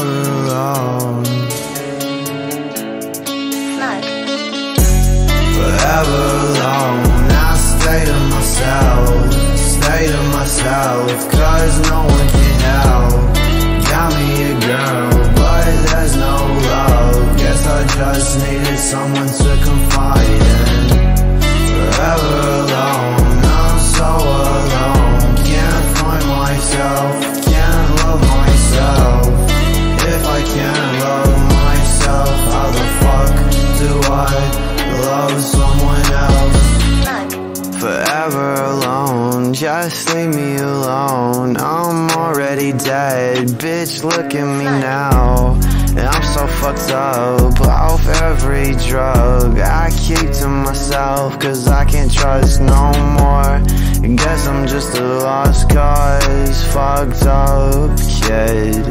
alone. Forever alone, I stay to myself, stay to myself, cause no one can help. Got me a girl, but there's no love. Guess I just needed someone to just leave me alone. I'm already dead, bitch. Look at me now. And I'm so fucked up off every drug. I keep to myself, cause I can't trust no more. Guess I'm just a lost cause, fucked up kid.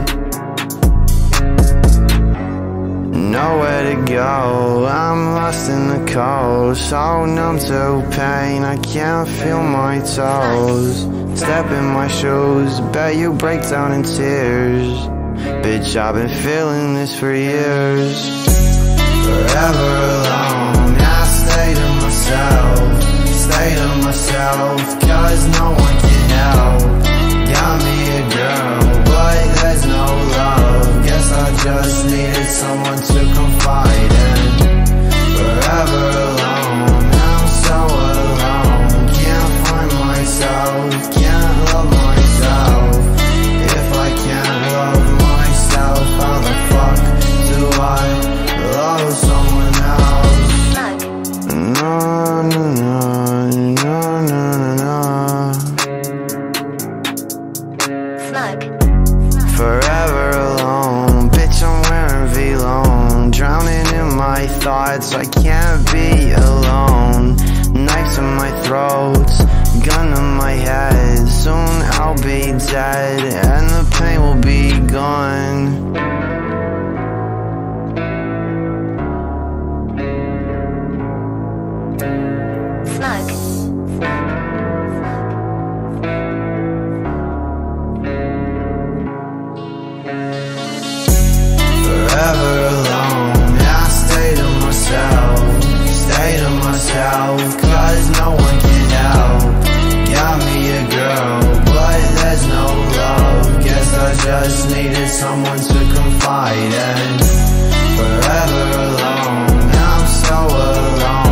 Nowhere to go, I'm lost in cold. So numb to pain, I can't feel my toes. Step in my shoes, bet you break down in tears. Bitch, I've been feeling this for years. Forever alone, I stay to myself. Stay to myself, cause no one can help. Got me a girl, but there's no love. Guess I just needed someone to confide Forever alone, bitch I'm wearing VLONE. Drowning in my thoughts, I can't be alone. Knife to my throat, gun to my head. Soon I'll be dead, and the pain will be gone needed someone to confide in. Forever alone, I'm so alone.